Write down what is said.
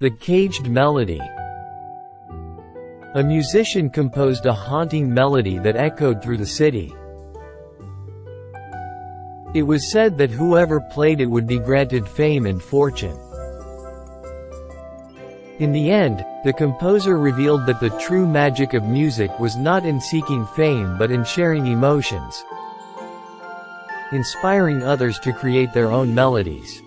The Caged Melody A musician composed a haunting melody that echoed through the city. It was said that whoever played it would be granted fame and fortune. In the end, the composer revealed that the true magic of music was not in seeking fame but in sharing emotions, inspiring others to create their own melodies.